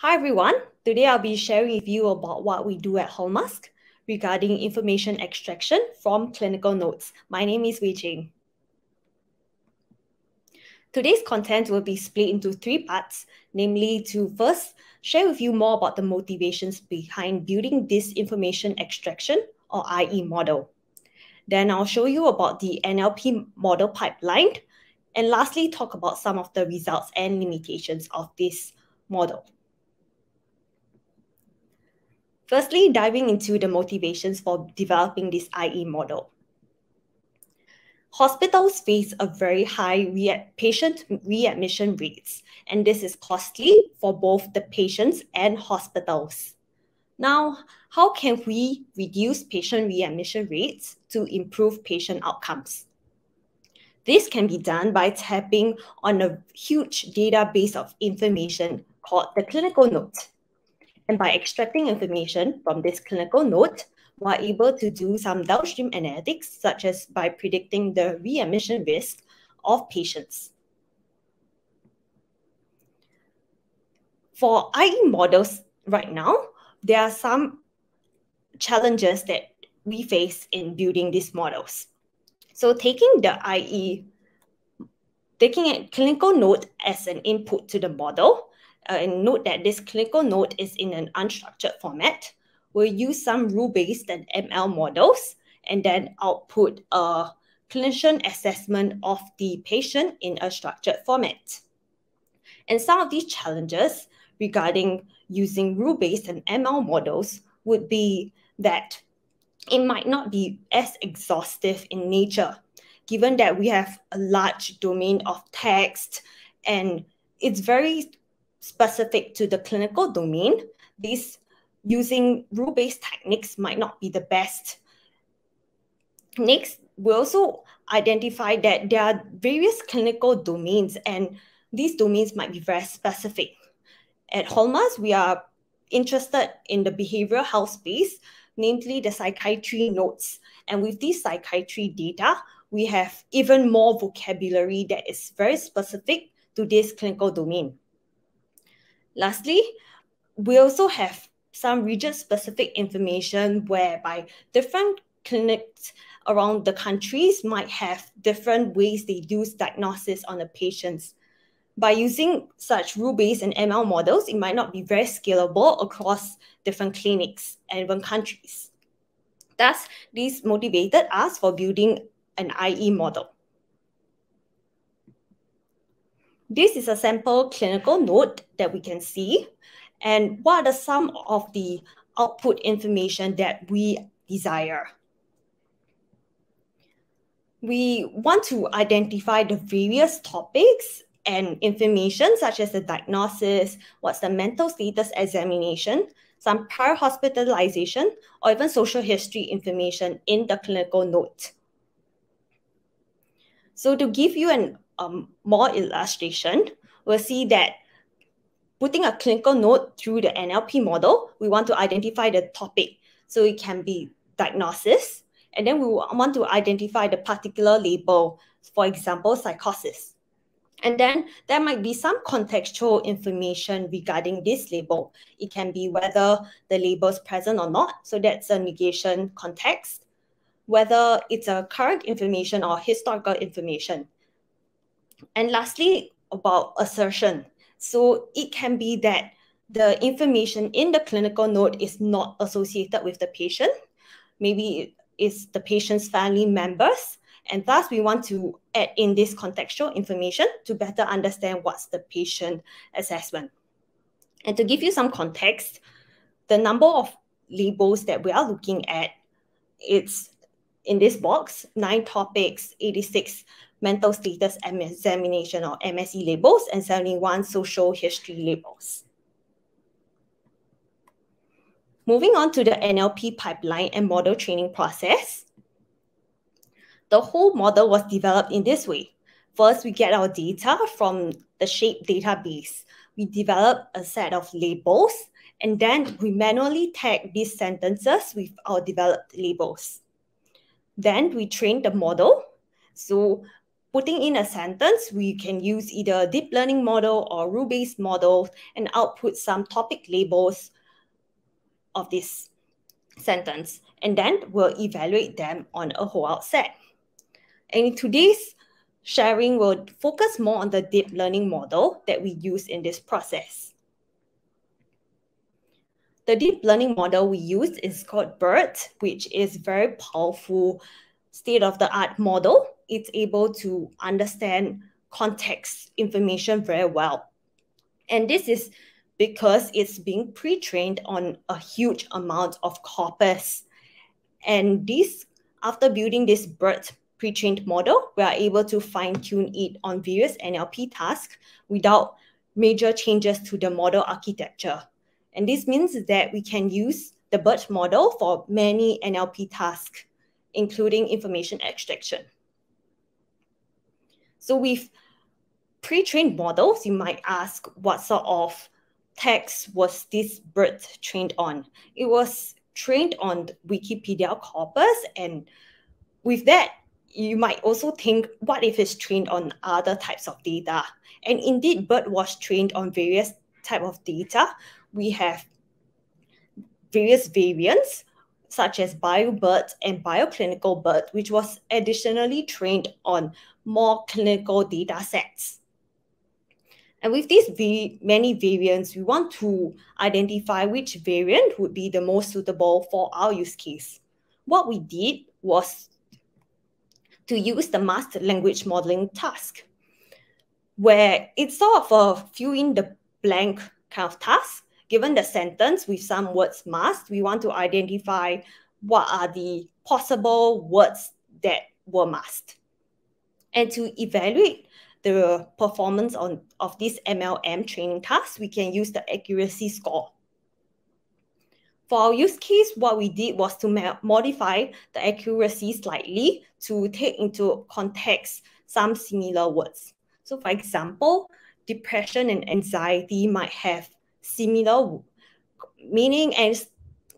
Hi everyone, today I'll be sharing with you about what we do at Holmusk regarding information extraction from clinical notes. My name is Wei Ching. Today's content will be split into three parts, namely to first share with you more about the motivations behind building this information extraction or IE model. Then I'll show you about the NLP model pipeline. And lastly, talk about some of the results and limitations of this model. Firstly, diving into the motivations for developing this IE model. Hospitals face a very high re patient readmission rates, and this is costly for both the patients and hospitals. Now, how can we reduce patient readmission rates to improve patient outcomes? This can be done by tapping on a huge database of information called the clinical note. And by extracting information from this clinical note, we're able to do some downstream analytics, such as by predicting the readmission risk of patients. For IE models right now, there are some challenges that we face in building these models. So taking the IE, taking a clinical note as an input to the model, uh, and note that this clinical note is in an unstructured format. We'll use some rule-based and ML models and then output a clinician assessment of the patient in a structured format. And some of these challenges regarding using rule-based and ML models would be that it might not be as exhaustive in nature, given that we have a large domain of text and it's very specific to the clinical domain, these using rule-based techniques might not be the best. Next, we also identify that there are various clinical domains and these domains might be very specific. At Holmusk, we are interested in the behavioral health space, namely the psychiatry notes. And with these psychiatry data, we have even more vocabulary that is very specific to this clinical domain. Lastly, we also have some region-specific information whereby different clinics around the countries might have different ways they do diagnosis on the patients. By using such rule-based and ML models, it might not be very scalable across different clinics and even countries. Thus, this motivated us for building an IE model. This is a sample clinical note that we can see. And what are some of the output information that we desire? We want to identify the various topics and information such as the diagnosis, what's the mental status examination, some prior hospitalization, or even social history information in the clinical note. So to give you an um, more illustration, we'll see that putting a clinical note through the NLP model, we want to identify the topic. So it can be diagnosis, and then we want to identify the particular label, for example, psychosis. And then there might be some contextual information regarding this label. It can be whether the label is present or not. So that's a negation context. Whether it's a current information or historical information. And lastly, about assertion. So it can be that the information in the clinical note is not associated with the patient. Maybe it's the patient's family members. And thus, we want to add in this contextual information to better understand what's the patient assessment. And to give you some context, the number of labels that we are looking at, it's in this box, nine topics, 86 mental status examination or MSE labels and 71 social history labels. Moving on to the NLP pipeline and model training process. The whole model was developed in this way. First, we get our data from the SHAPE database. We develop a set of labels, and then we manually tag these sentences with our developed labels. Then we train the model. So putting in a sentence, we can use either a deep learning model or rule-based model and output some topic labels of this sentence. And then we'll evaluate them on a holdout set. And in today's sharing, will focus more on the deep learning model that we use in this process. The deep learning model we use is called BERT, which is very powerful state-of-the-art model. It's able to understand context information very well. And this is because it's being pre-trained on a huge amount of corpus. And this, after building this BERT pre-trained model, we are able to fine-tune it on various NLP tasks without major changes to the model architecture. And this means that we can use the BERT model for many NLP tasks, including information extraction. So with pre-trained models, you might ask what sort of text was this BERT trained on? It was trained on Wikipedia corpus. And with that, you might also think, what if it's trained on other types of data? And indeed, BERT was trained on various type of data, we have various variants such as BioBERT and bioclinical BERT, which was additionally trained on more clinical data sets. And with these many variants, we want to identify which variant would be the most suitable for our use case. What we did was to use the masked language modeling task, where it's sort of a fill in the blank kind of task given the sentence with some words masked, we want to identify what are the possible words that were masked. And to evaluate the performance on, of this MLM training task, we can use the accuracy score. For our use case, what we did was to modify the accuracy slightly to take into context some similar words. So for example, depression and anxiety might have similar meaning and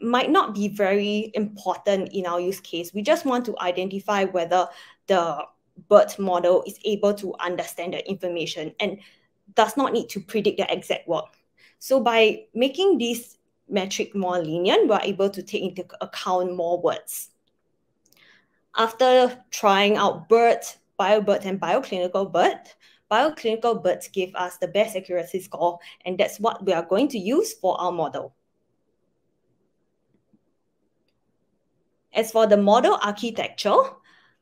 might not be very important in our use case. We just want to identify whether the BERT model is able to understand the information and does not need to predict the exact word. So by making this metric more lenient, we're able to take into account more words. After trying out BERT, BioBERT, and bioclinical BERT, bioclinical BERTs give us the best accuracy score, and that's what we are going to use for our model. As for the model architecture,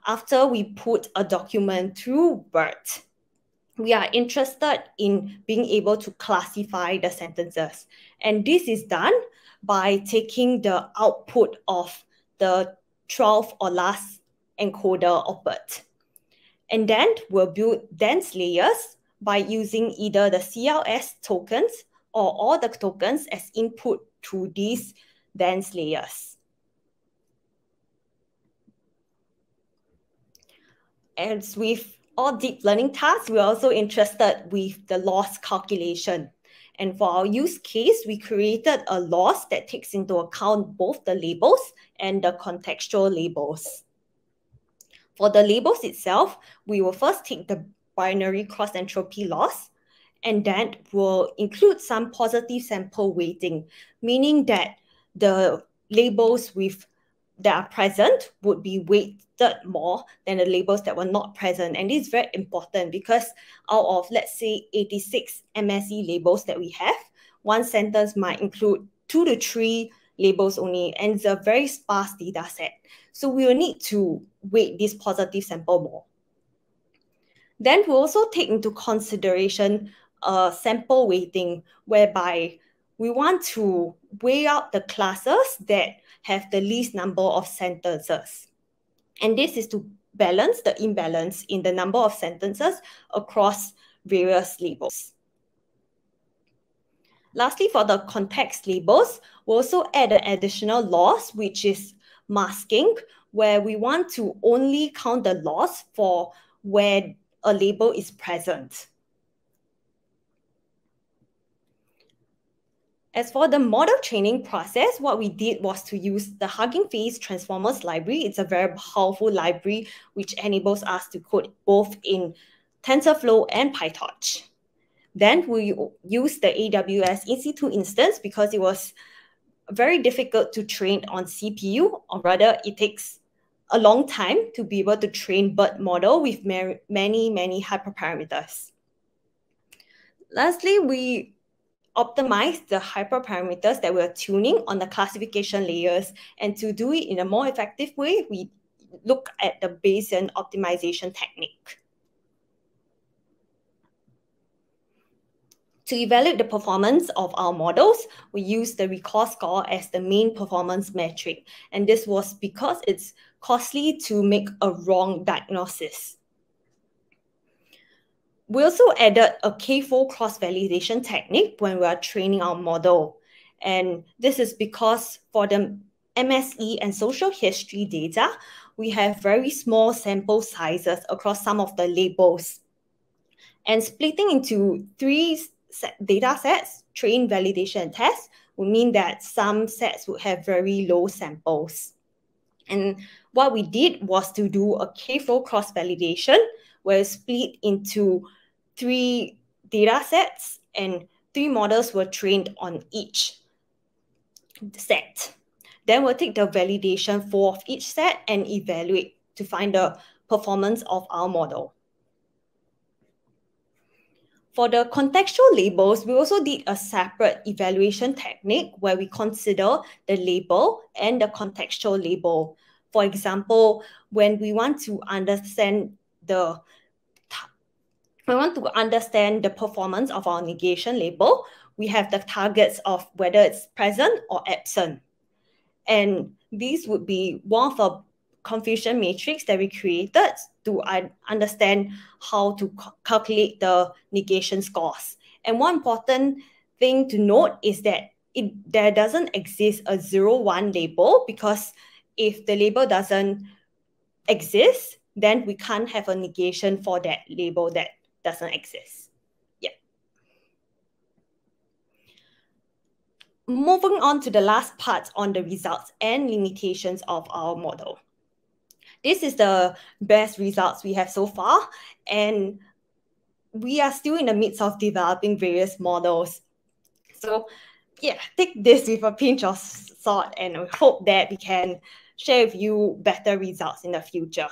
after we put a document through BERT, we are interested in being able to classify the sentences. And this is done by taking the output of the 12 or last encoder of BERT. And then we'll build dense layers by using either the CLS tokens or all the tokens as input to these dense layers. As with all deep learning tasks, we're also interested with the loss calculation. And for our use case, we created a loss that takes into account both the labels and the contextual labels. For the labels itself, we will first take the binary cross entropy loss, and then will include some positive sample weighting, meaning that the labels with that are present would be weighted more than the labels that were not present. And this is very important because out of, let's say, 86 MSE labels that we have, one sentence might include two to three labels only, and it's a very sparse data set. So we will need to weight this positive sample more. Then we also take into consideration uh, sample weighting, whereby we want to weigh out the classes that have the least number of sentences. And this is to balance the imbalance in the number of sentences across various labels. Lastly, for the context labels, we also add an additional loss, which is masking, where we want to only count the loss for where a label is present. As for the model training process, what we did was to use the Hugging Face Transformers library. It's a very powerful library which enables us to code both in TensorFlow and PyTorch. Then we used the AWS EC2 instance because it was very difficult to train on CPU, or rather, it takes a long time to be able to train BERT model with many, many hyperparameters. Lastly, we optimize the hyperparameters that we're tuning on the classification layers. And to do it in a more effective way, we look at the Bayesian optimization technique. To evaluate the performance of our models, we use the recall score as the main performance metric. And this was because it's costly to make a wrong diagnosis. We also added a k-fold cross-validation technique when we are training our model. And this is because for the MSE and social history data, we have very small sample sizes across some of the labels. And splitting into three data sets, train, validation, and test, would mean that some sets would have very low samples. And what we did was to do a k-fold cross-validation where we split into three data sets and three models were trained on each set. Then we'll take the validation for of each set and evaluate to find the performance of our model. For the contextual labels, we also did a separate evaluation technique where we consider the label and the contextual label. For example, when we want to understand the we want to understand the performance of our negation label, we have the targets of whether it's present or absent. And these would be one of the confusion matrix that we created to understand how to calculate the negation scores. And one important thing to note is that it, there doesn't exist a zero one label because if the label doesn't exist, then we can't have a negation for that label that doesn't exist. Yeah. Moving on to the last part on the results and limitations of our model. This is the best results we have so far, and we are still in the midst of developing various models. So yeah, take this with a pinch of salt and we hope that we can share with you better results in the future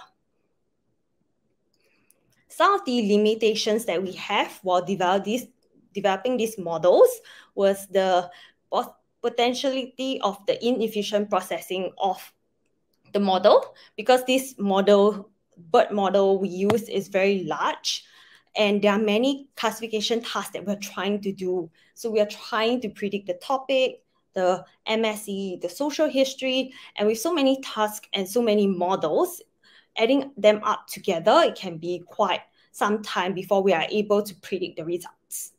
some of the limitations that we have while develop developing these models was the potentiality of the inefficient processing of the model because this model BERT model we use is very large and there are many classification tasks that we're trying to do. So we are trying to predict the topic the mse the social history and with so many tasks and so many models adding them up together, it can be quite some time before we are able to predict the results.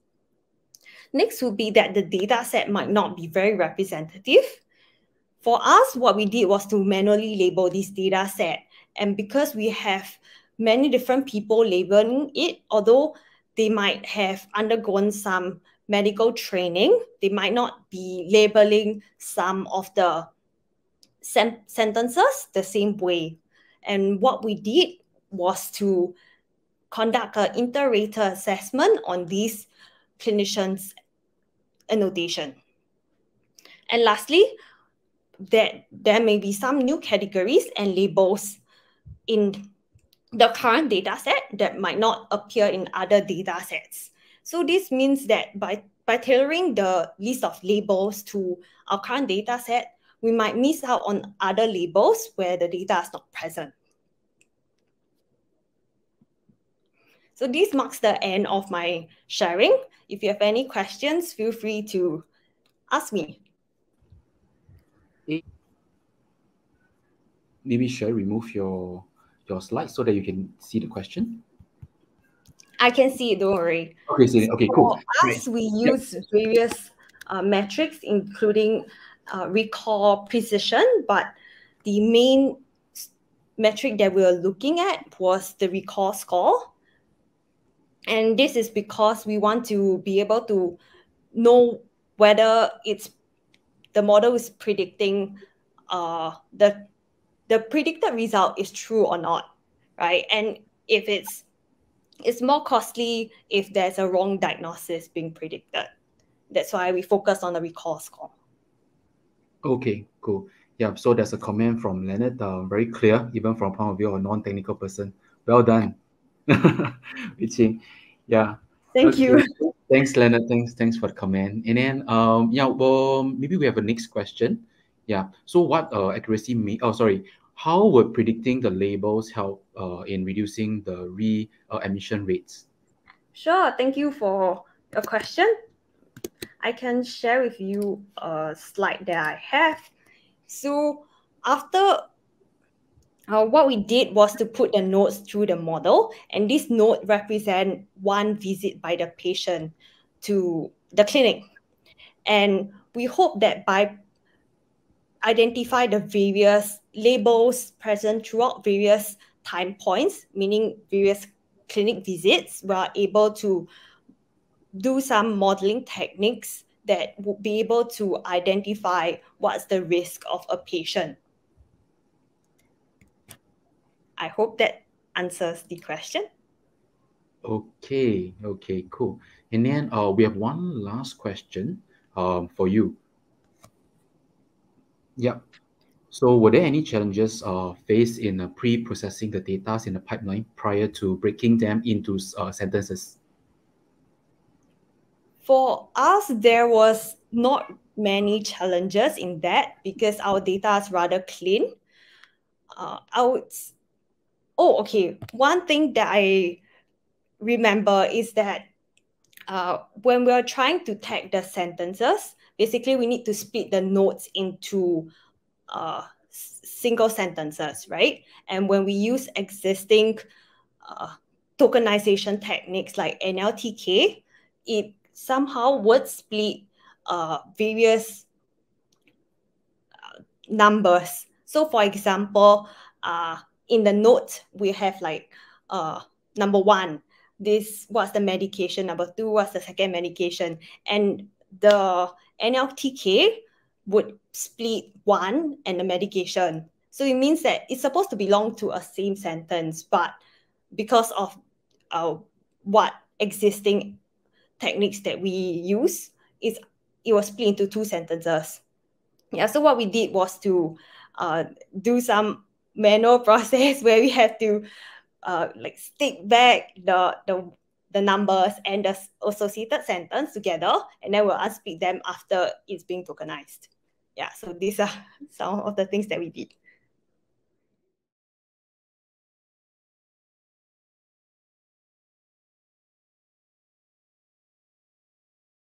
Next would be that the data set might not be very representative. For us, what we did was to manually label this data set. And because we have many different people labeling it, although they might have undergone some medical training, they might not be labeling some of the sentences the same way. And what we did was to conduct an inter-rater assessment on these clinicians' annotation. And lastly, that there may be some new categories and labels in the current data set that might not appear in other data sets. So this means that by, by tailoring the list of labels to our current data set, we might miss out on other labels where the data is not present. So this marks the end of my sharing. If you have any questions, feel free to ask me. Maybe shall remove your your slide so that you can see the question? I can see it, don't worry. Okay, see it. Okay, cool. For us, we use yep. various uh, metrics, including uh, recall precision, but the main metric that we were looking at was the recall score. And this is because we want to be able to know whether it's the model is predicting uh, the the predicted result is true or not, right? And if it's it's more costly if there's a wrong diagnosis being predicted. That's why we focus on the recall score. Okay, cool. Yeah, so there's a comment from Leonard, uh, very clear, even from point of view of a non-technical person. Well done. Wei Yeah. Thank okay. you. Thanks, Leonard. Thanks, thanks for the comment. And then, um, yeah, well, maybe we have a next question. Yeah. So, what uh, accuracy mean? Oh, sorry. How would predicting the labels help uh, in reducing the readmission uh, rates? Sure. Thank you for your question. I can share with you a slide that I have. So after uh, what we did was to put the notes through the model, and this note represent one visit by the patient to the clinic. And we hope that by identify the various labels present throughout various time points, meaning various clinic visits, we are able to do some modeling techniques that would be able to identify what's the risk of a patient. I hope that answers the question. Okay, okay, cool. And then uh, we have one last question um, for you. Yeah. So were there any challenges uh, faced in uh, pre-processing the data in the pipeline prior to breaking them into uh, sentences? For us, there was not many challenges in that because our data is rather clean. Uh, I would, oh, okay. One thing that I remember is that uh, when we're trying to tag the sentences, basically we need to split the notes into uh, single sentences, right? And when we use existing uh, tokenization techniques like NLTK, it somehow would split uh, various uh, numbers. So for example, uh, in the note, we have like uh, number one, this was the medication, number two was the second medication. And the NLTK would split one and the medication. So it means that it's supposed to belong to a same sentence, but because of uh, what existing techniques that we use is it was split into two sentences. Yeah, so what we did was to uh, do some manual process where we have to uh, like stick back the, the the numbers and the associated sentence together, and then we'll unsplit them after it's being tokenized. Yeah, so these are some of the things that we did.